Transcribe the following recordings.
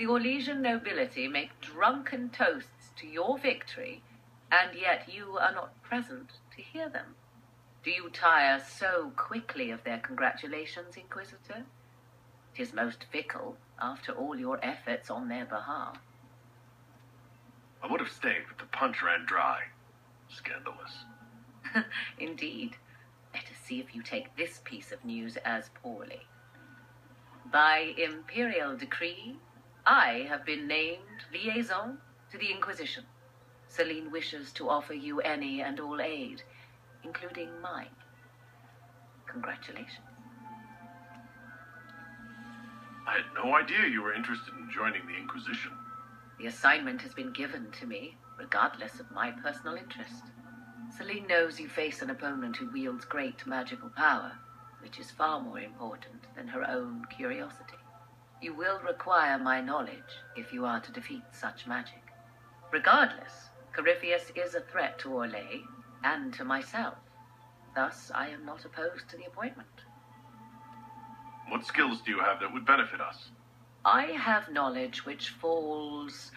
The Orlesian nobility make drunken toasts to your victory, and yet you are not present to hear them. Do you tire so quickly of their congratulations, Inquisitor? Tis most fickle, after all your efforts on their behalf. I would have stayed, but the punch ran dry. Scandalous. Indeed. Let us see if you take this piece of news as poorly. By imperial decree, I have been named liaison to the Inquisition. Celine wishes to offer you any and all aid, including mine. Congratulations. I had no idea you were interested in joining the Inquisition. The assignment has been given to me, regardless of my personal interest. Celine knows you face an opponent who wields great magical power, which is far more important than her own curiosity. You will require my knowledge if you are to defeat such magic. Regardless, Corypheus is a threat to Orlais and to myself. Thus, I am not opposed to the appointment. What skills do you have that would benefit us? I have knowledge which falls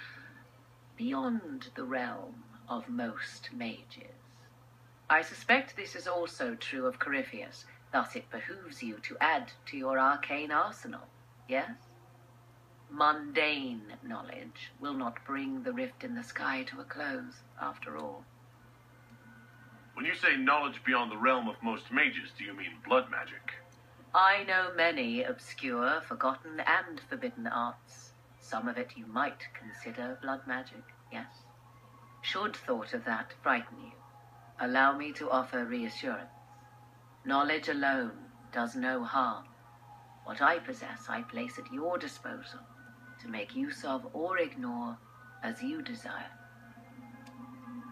beyond the realm of most mages. I suspect this is also true of Corypheus, thus it behooves you to add to your arcane arsenal, yes? Mundane knowledge will not bring the rift in the sky to a close, after all. When you say knowledge beyond the realm of most mages, do you mean blood magic? I know many obscure, forgotten, and forbidden arts. Some of it you might consider blood magic, yes? Should thought of that frighten you, allow me to offer reassurance. Knowledge alone does no harm. What I possess, I place at your disposal to make use of or ignore as you desire.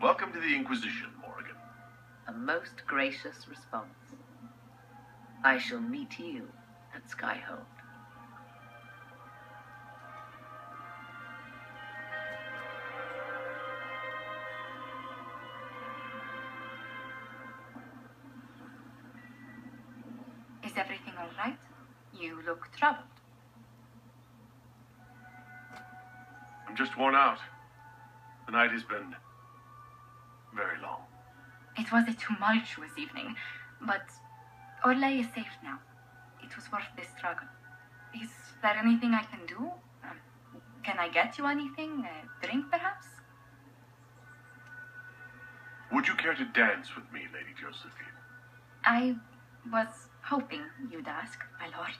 Welcome to the Inquisition, Morrigan. A most gracious response. I shall meet you at Skyhold. Is everything all right? You look troubled. I'm just worn out. The night has been very long. It was a tumultuous evening, but Orlais is safe now. It was worth the struggle. Is there anything I can do? Um, can I get you anything? A drink, perhaps? Would you care to dance with me, Lady Josephine? I was hoping you'd ask, my lord.